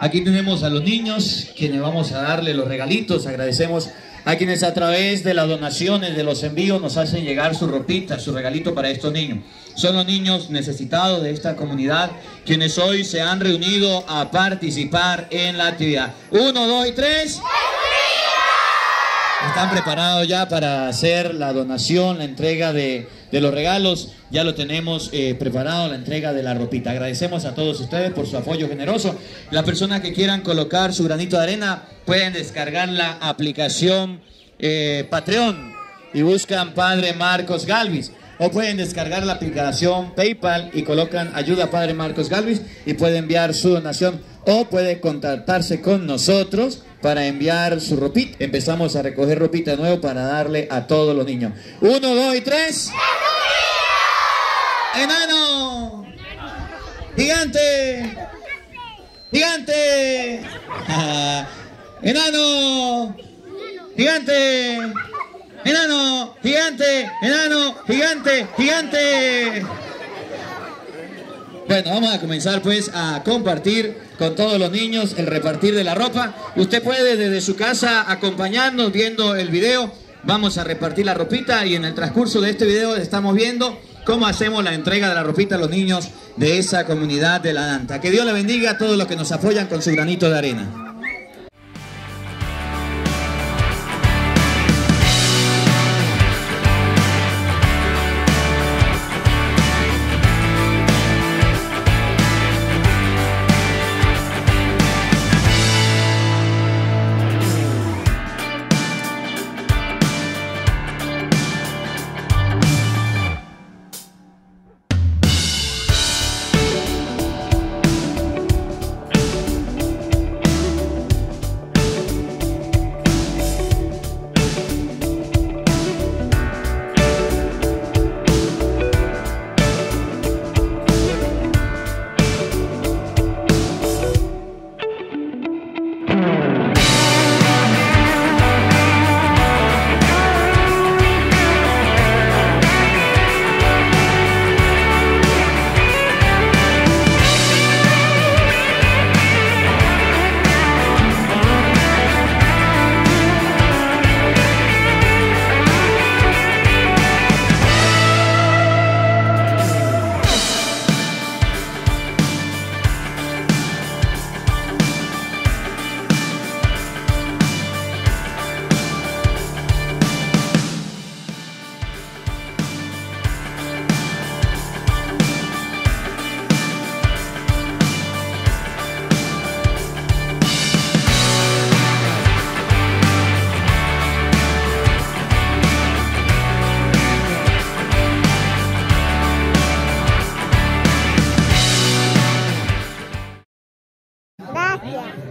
Aquí tenemos a los niños, quienes vamos a darle los regalitos. Agradecemos a quienes a través de las donaciones, de los envíos, nos hacen llegar su ropita, su regalito para estos niños. Son los niños necesitados de esta comunidad, quienes hoy se han reunido a participar en la actividad. Uno, dos y tres. Están preparados ya para hacer la donación, la entrega de, los regalos. Ya lo tenemos eh, preparado, la entrega de la ropita. Agradecemos a todos ustedes por su apoyo generoso. Las personas que quieran colocar su granito de arena pueden descargar la aplicación eh, Patreon y buscan Padre Marcos Galvis. O pueden descargar la aplicación PayPal y colocan ayuda Padre Marcos Galvis y puede enviar su donación o puede contactarse con nosotros para enviar su ropita. Empezamos a recoger ropita de nuevo para darle a todos los niños. Uno, dos y tres. ¡Enano! ¡Gigante! ¡Gigante! ¡Enano! ¡Gigante! ¡Enano! ¡Gigante! ¡Enano! ¡Gigante! ¡Gigante! Bueno, vamos a comenzar pues a compartir con todos los niños el repartir de la ropa. Usted puede desde su casa acompañarnos viendo el video. Vamos a repartir la ropita y en el transcurso de este video estamos viendo cómo hacemos la entrega de la ropita a los niños de esa comunidad de la Danta. Que Dios le bendiga a todos los que nos apoyan con su granito de arena. Yeah.